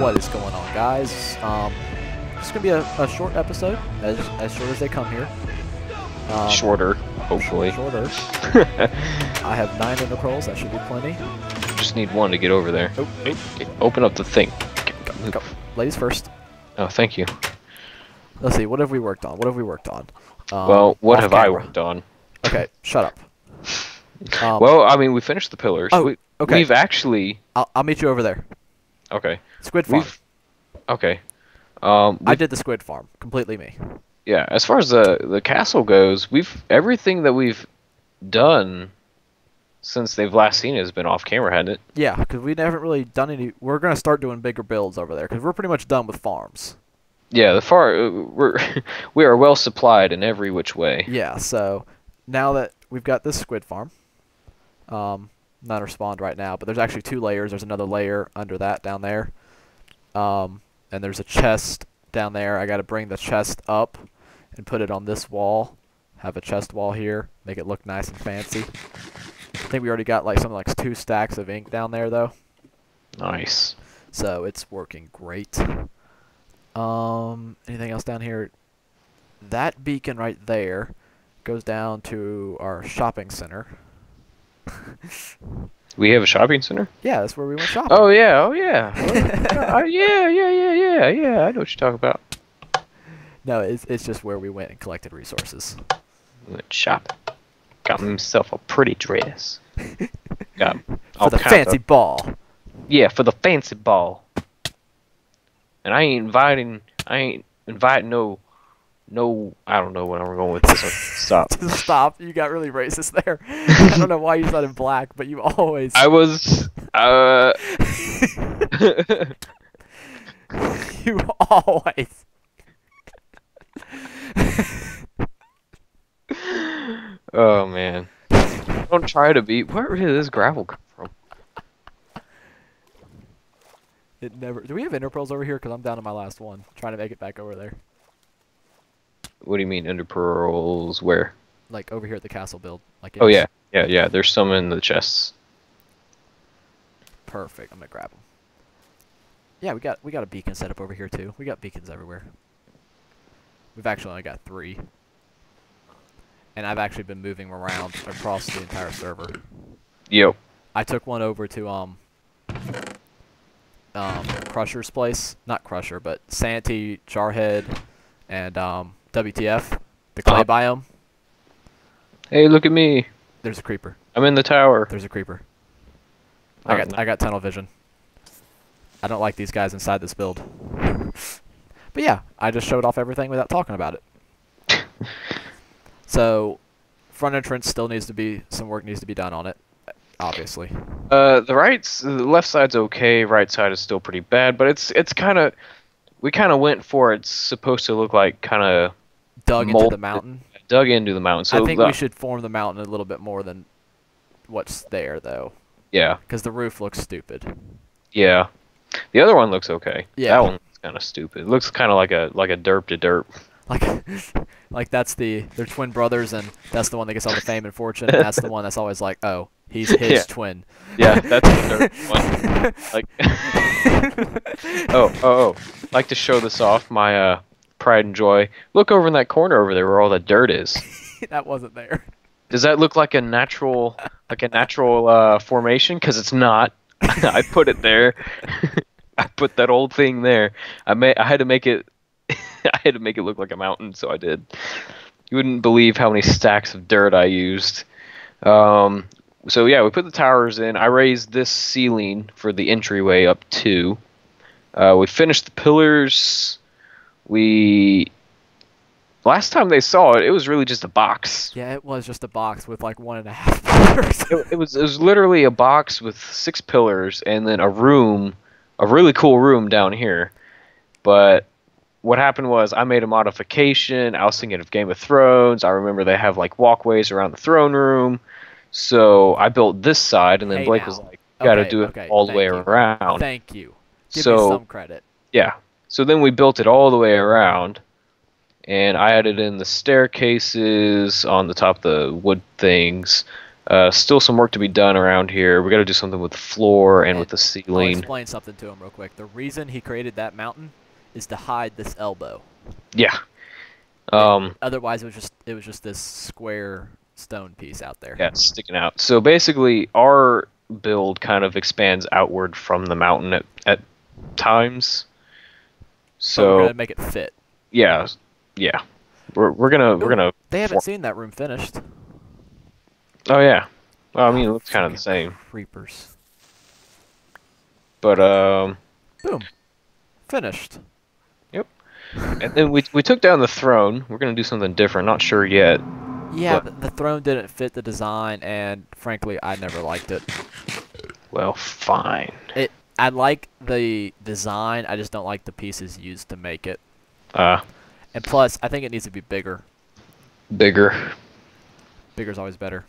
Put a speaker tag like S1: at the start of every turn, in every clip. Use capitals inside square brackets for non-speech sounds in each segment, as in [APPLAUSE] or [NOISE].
S1: What is going on, guys? Um, it's gonna be a, a short episode, as as short as they come here. Um,
S2: Shorter, hopefully.
S1: Shorter. [LAUGHS] I have nine ender pearls. That should be plenty.
S2: Just need one to get over there.
S1: Oh,
S2: Open up the thing.
S1: go. Ladies first.
S2: Oh, thank you.
S1: Let's see. What have we worked on? What have we worked on? Um,
S2: well, what have I worked on?
S1: Okay, shut up. [LAUGHS] Um,
S2: well, I mean, we finished the pillars.
S1: Oh,
S2: we,
S1: okay.
S2: We've actually.
S1: I'll, I'll meet you over there.
S2: Okay.
S1: Squid farm.
S2: We've. Okay. Um.
S1: I did the squid farm. Completely me.
S2: Yeah. As far as the the castle goes, we've everything that we've done since they've last seen it has been off camera, hasn't it?
S1: Yeah, because we haven't really done any. We're gonna start doing bigger builds over there because we're pretty much done with farms.
S2: Yeah. The far uh, we're [LAUGHS] we are well supplied in every which way.
S1: Yeah, so now that we've got this squid farm, um, not respawned right now, but there's actually two layers. There's another layer under that down there, um, and there's a chest down there. I got to bring the chest up and put it on this wall. Have a chest wall here, make it look nice and fancy. I think we already got like something like two stacks of ink down there though,
S2: Nice.
S1: so it's working great. Um, anything else down here? That beacon right there goes down to our shopping center.
S2: We have a shopping center.
S1: Yeah, that's where we went shopping.
S2: Oh yeah. Oh yeah. uh, [LAUGHS] yeah. Yeah. Yeah. Yeah. Yeah. I know what you're talking about.
S1: No, it's it's just where we went and collected resources.
S2: Went shopping. Got himself a pretty dress. [LAUGHS] Got
S1: For the fancy
S2: Of,
S1: ball.
S2: yeah, for the fancy ball. And I ain't inviting. I ain't inviting no. No, I don't know where I'm going with this. one. Stop. [LAUGHS]
S1: Stop. You got really racist there. [LAUGHS] I don't know why you said in black, but you always
S2: I was. Uh. [LAUGHS]
S1: you always
S2: oh man. Don't try to be. Where did this gravel come from?
S1: it never Do we have ender pearls over here cuz I'm down to my last one, trying to make it back over there.
S2: What do you mean ender pearls? Where?
S1: Like over here at the castle build. Like
S2: Oh yeah, yeah, yeah. There's some in the chests.
S1: Perfect. I'm going to grab them. Yeah, we got we got a beacon set up over here too. We got beacons everywhere. We've actually only got 3. And I've actually been moving around across the entire server.
S2: Yep.
S1: I took one over to um um Crusher's place, not Crusher, but Santee, Jarhead, and um WTF, the clay
S2: Uh-huh.
S1: biome.
S2: Hey, look at me.
S1: There's a creeper.
S2: I'm in the tower.
S1: There's a creeper. I
S2: Oh,
S1: got
S2: no.
S1: I got tunnel vision. I don't like these guys inside this build. [LAUGHS] But yeah, I just showed off everything without talking about it. [LAUGHS] so, front entrance still needs to be some work needs to be done on it, obviously.
S2: Uh, the right, the left side's okay. Right side is still pretty bad, but it's it's kind of, we kind of went for it's supposed to look like kind of
S1: Dug into the mountain.
S2: dug into the mountain. So
S1: I think
S2: the-
S1: we should form the mountain a little bit more than what's there, though,
S2: yeah,
S1: because the roof looks stupid.
S2: yeah. The other one looks okay.
S1: Yeah.
S2: That one's kind of stupid. It looks kind of like a like a derp to derp.
S1: Like, [LAUGHS] like that's the they're twin brothers, and that's the one that gets all the fame and fortune, and that's the one that's always like, oh, he's his
S2: Yeah.
S1: twin.
S2: Yeah, that's the derp one. [LAUGHS] Like, [LAUGHS] oh, oh, oh. Like to show this off, my uh, pride and joy. Look over in that corner over there where all the dirt is. [LAUGHS]
S1: that wasn't there.
S2: Does that look like a natural, like a natural uh, formation? Because it's not. [LAUGHS] I put it there. [LAUGHS] I put that old thing there. I may. I had to make it. I had to make it look like a mountain, so I did. You wouldn't believe how many stacks of dirt I used. Um, so yeah, we put the towers in. I raised this ceiling for the entryway up to. Uh, we finished the pillars. We. Last time they saw it, it was really just a box.
S1: Yeah, it was just a box with like one and a half [LAUGHS] pillars.
S2: it, it was it was literally a box with six pillars and then a room, a really cool room down here. But what happened was I made a modification. I was thinking of Game of Thrones. I remember they have like walkways around the throne room. So I built this side and then
S1: Hey,
S2: Blake
S1: now.
S2: was like, "You got to
S1: Okay,
S2: do it
S1: okay,
S2: all the way
S1: you.
S2: around."
S1: Thank you. Give me
S2: So-
S1: some credit.
S2: Yeah. So then we built it all the way around, and I added in the staircases on the top of the wood things. Uh, still some work to be done around here. We got to do something with the floor and with the ceiling.
S1: I'll explain something to him real quick. The reason he created that mountain is to hide this elbow.
S2: Yeah. Um,
S1: Otherwise, it was just it was just this square stone piece out there.
S2: yeah, sticking out. So basically, our build kind of expands outward from the mountain at, at times.
S1: So we're gonna make it fit.
S2: yeah, yeah, we're we're gonna we're gonna.
S1: They haven't
S2: for-
S1: seen that room finished.
S2: Oh yeah. Well, I mean, it looks kind of the same,
S1: Creepers.
S2: but um,
S1: Boom. Finished. Yep.
S2: and then we we took down the throne. We're gonna do something different. Not sure yet.
S1: Yeah,
S2: But-
S1: the, the throne didn't fit the design, and frankly, I never liked it.
S2: Well, fine.
S1: It. I like the design. I just don't like the pieces used to make it.
S2: Uh,
S1: And plus, I think it needs to be bigger.
S2: bigger.
S1: Bigger's always better.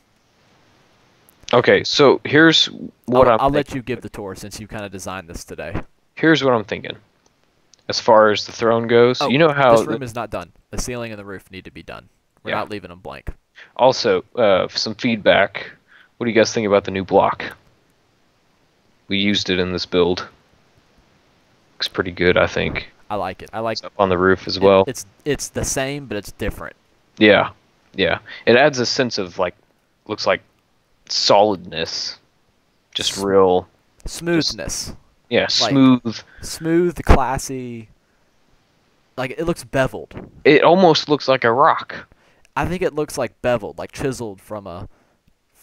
S2: Okay, so here's what
S1: I'll,
S2: I'm
S1: I'll let you give the tour since you kind of designed this today.
S2: Here's what I'm thinking. As far as the throne goes,
S1: Oh,
S2: you know how
S1: this room is not done. The ceiling and the roof need to be done. We're
S2: Yeah.
S1: not leaving them blank.
S2: Also, uh, some feedback. What do you guys think about the new block? We used it in this build. Looks pretty good, I think.
S1: I like it. I like
S2: It's up on the roof as
S1: it-
S2: well.
S1: It's it's the same, but it's different.
S2: yeah, yeah. It adds a sense of like, looks like solidness. Just
S1: S-
S2: real,
S1: Smoothness,
S2: yeah,
S1: Like-
S2: smooth.
S1: smooth, classy. Like it looks beveled.
S2: It almost looks like a rock.
S1: I think it looks like beveled, like chiseled from a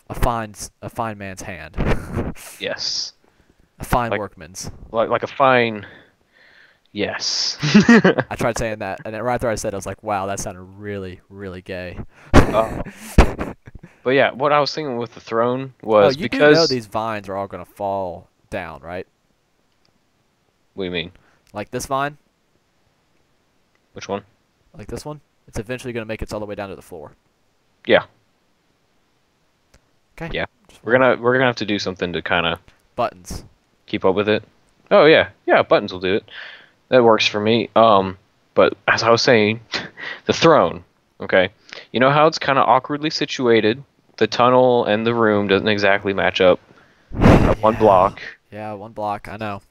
S1: a fine a fine man's hand, [LAUGHS]
S2: Yes,
S1: a fine
S2: Like-
S1: workman's.
S2: like like a fine. Yes. [LAUGHS]
S1: I tried saying that, and then right after I said, it, I was like, "Wow, that sounded really, really gay."
S2: Oh. But yeah, what I was thinking with the throne
S1: oh,
S2: was
S1: you
S2: because.
S1: do know these vines are all gonna fall down, right?
S2: What do you mean?
S1: Like this vine,
S2: Which one?
S1: like this one, it's eventually gonna make its all the way down to the floor.
S2: Yeah.
S1: Okay.
S2: Yeah. We're gonna we're gonna have to do something to kind of
S1: buttons.
S2: Keep up with it. Oh yeah, yeah, buttons will do it. That works for me. Um, but as I was saying, [LAUGHS] the throne. Okay, you know how it's kind of awkwardly situated. The tunnel and the room doesn't exactly match up. One
S1: Yeah.
S2: block.
S1: Yeah, one block. I know.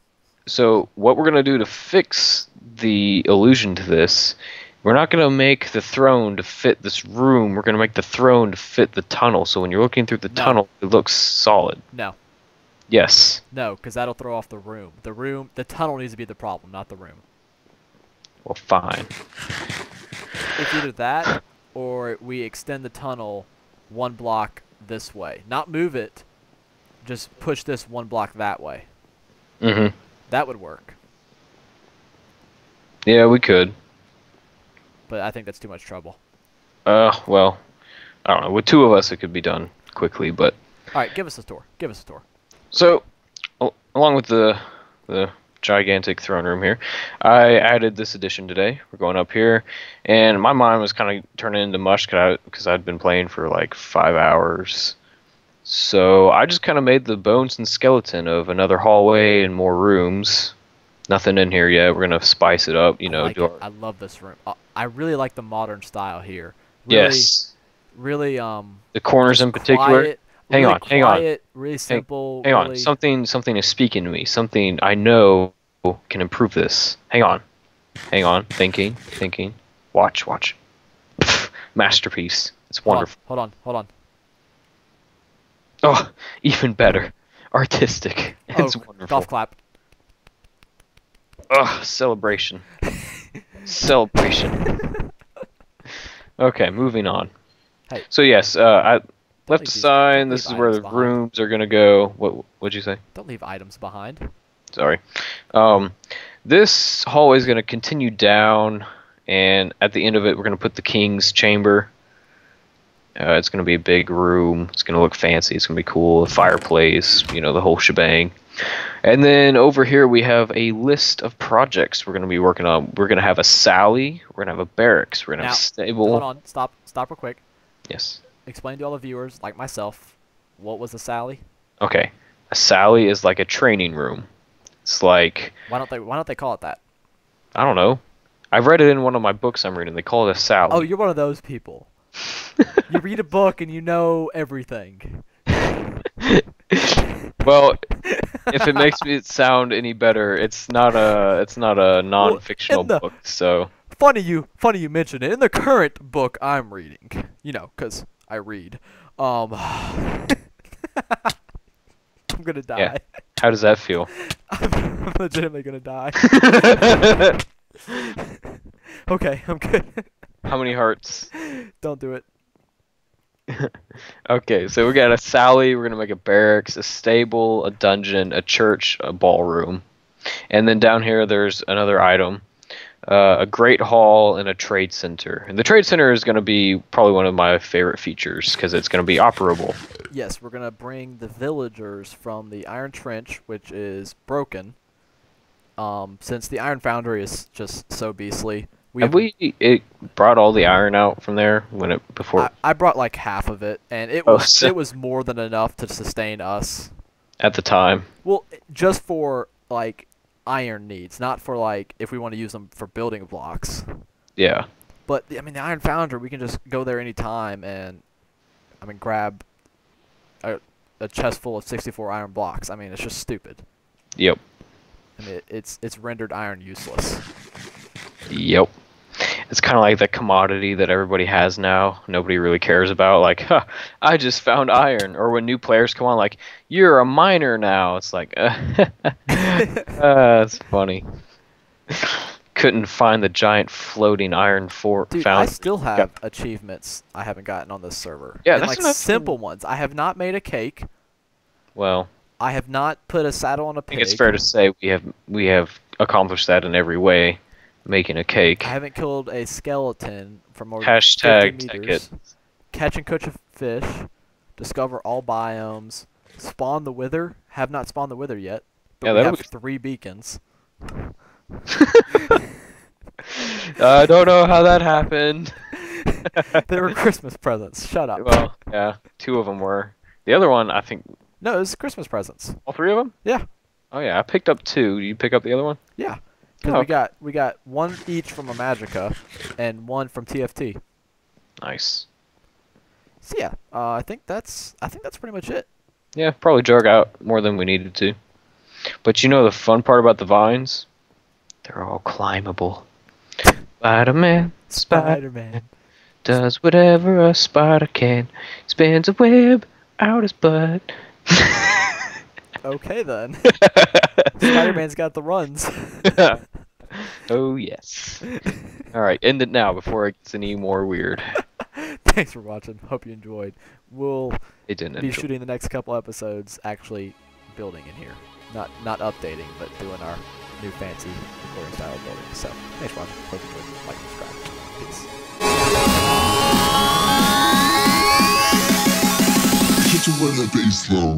S2: So what we're gonna do to fix the illusion to this, we're not gonna make the throne to fit this room. We're gonna make the throne to fit the tunnel. So when you're looking through the
S1: No.
S2: tunnel, it looks solid.
S1: No,
S2: Yes.
S1: no, because that'll throw off the room. The room, the tunnel needs to be the problem, not the room.
S2: Well, fine.
S1: It's either that or we extend the tunnel one block this way. Not move it, just push this one block that way.
S2: Mm-hmm.
S1: That would work.
S2: Yeah, we could.
S1: But I think that's too much trouble.
S2: Uh, well, I don't know. With two of us, it could be done quickly. But
S1: All right, give us a tour. Give us a tour.
S2: So, along with the the gigantic throne room here, I added this addition today. We're going up here, and my mind was kind of turning into mush because I'd been playing for like five hours. So I just kind of made the bones and skeleton of another hallway and more rooms. Nothing in here yet. We're gonna spice it up, you
S1: I
S2: know.
S1: like
S2: our,
S1: I love this room. Uh, I really like the modern style here. Really,
S2: yes,
S1: Really, um.
S2: the corners in particular.
S1: Quiet,
S2: Hang
S1: really
S2: on, hang on.
S1: quiet, Really simple.
S2: Hang on,
S1: really-
S2: something something is speaking to me. Something I know can improve this. Hang on, hang on. Thinking, thinking. Watch, watch. [LAUGHS] Masterpiece. It's
S1: Hold on,
S2: wonderful.
S1: hold on, hold on.
S2: Oh, even better. Artistic. It's
S1: oh,
S2: wonderful.
S1: golf clap.
S2: Ugh, celebration. celebration. [LAUGHS] okay, moving on.
S1: Hey.
S2: So yes, uh, I left
S1: leave
S2: a
S1: these-
S2: sign. This is where the
S1: behind.
S2: rooms are gonna go. What? What'd you say?
S1: Don't leave items behind.
S2: sorry. Um, this hallway is going to continue down, and at the end of it, we're going to put the king's chamber. Uh, it's going to be a big room. It's going to look fancy. It's going to be cool. A fireplace, you know, the whole shebang. And then over here, we have a list of projects we're going to be working on. We're going to have a Sally. We're going to have a barracks. We're going to have a stable.
S1: Hold on, stop, stop real quick.
S2: Yes.
S1: Explain to all the viewers, like myself, what was a Sally?
S2: Okay. A Sally is like a training room. It's like
S1: Why don't they? Why don't they call it that?
S2: I don't know. I've read it in one of my books I'm reading. They call it a Sally.
S1: Oh, you're one of those people. [LAUGHS] you read a book and you know everything. [LAUGHS]
S2: well, if it makes me sound any better, it's not a it's not a non-fictional
S1: in the-
S2: book, so
S1: funny you funny you mention it in the current book I'm reading. You know, 'cause I read. Um, [SIGHS] I'm gonna die.
S2: Yeah. how does that feel? [LAUGHS]
S1: I'm legitimately gonna die. [LAUGHS] okay, I'm good.
S2: how many hearts?
S1: Don't do it. [LAUGHS]
S2: Okay, so we got a Sally, we're gonna make a barracks, a stable, a dungeon, a church, a ballroom. And then down here there's another item. Uh, a great hall and a trade center. And the trade center is going to be probably one of my favorite features because it's going to be operable.
S1: Yes, we're gonna bring the villagers from the Iron Trench, which is broken. Um, since the Iron Foundry is just so beastly. We
S2: Have we it brought all the iron out from there when it before
S1: I, I brought like half of it, and it
S2: Oh,
S1: was
S2: so-
S1: it was more than enough to sustain us.
S2: at the time?
S1: Well, just for like iron needs, not for like if we want to use them for building blocks.
S2: Yeah.
S1: But I mean, the Iron Foundry, we can just go there anytime and, I mean, grab a, a chest full of 64 iron blocks. I mean, it's just stupid.
S2: Yep.
S1: I mean, it, it's it's rendered iron useless.
S2: Yep. It's kind of like the commodity that everybody has now. Nobody really cares about. Like, [LAUGHS] huh, I just found iron. Or when new players come on, like, you're a miner now. It's like, [LAUGHS] uh, that's funny. [LAUGHS] Couldn't find the giant floating iron fort
S1: Dude,
S2: found.
S1: I still have achievements I haven't gotten on this server.
S2: Yeah,
S1: and
S2: that's
S1: like simple ones. I have not made a cake.
S2: well,
S1: I have not put a saddle on a
S2: I
S1: pig.
S2: think it's fair to say we have we have accomplished that in every way, making a cake.
S1: I haven't killed a skeleton from more
S2: Hashtag
S1: than 50
S2: take
S1: meters. Catch and cook a fish. Discover all biomes. Spawn the wither. Have not spawned the wither yet. But
S2: Yeah,
S1: we
S2: that'll
S1: have three beacons. [LAUGHS] [LAUGHS]
S2: I don't know how that happened. [LAUGHS]
S1: they were Christmas presents. Shut up.
S2: well, yeah, two of them were. The other one, I think,
S1: no, it was Christmas presents.
S2: all three of them.
S1: Yeah.
S2: Oh yeah, I picked up two. Did you pick up the other one?
S1: Yeah. Because
S2: Oh.
S1: we got we got one each from a Magica, and one from TFT.
S2: Nice.
S1: So yeah, uh, I think that's I think that's pretty much it.
S2: Yeah, probably drug out more than we needed to. But you know the fun part about the vines? They're all climbable. Spider-Man, Spider
S1: Spider-Man.
S2: does whatever a spider can. Spins a web out his butt.
S1: Okay then. [LAUGHS] Spider-Man's got the runs. [LAUGHS]
S2: oh yes. All right, end it now before it gets any more weird. [LAUGHS]
S1: Thanks for watching. Hope you enjoyed. We'll
S2: It didn't.
S1: be
S2: enjoy-
S1: shooting the next couple episodes actually building in here. Not not updating, but doing our new fancy recording style building. So thanks for watching. Hope you enjoyed. Like, subscribe. Peace.
S3: Hit you with the bass low.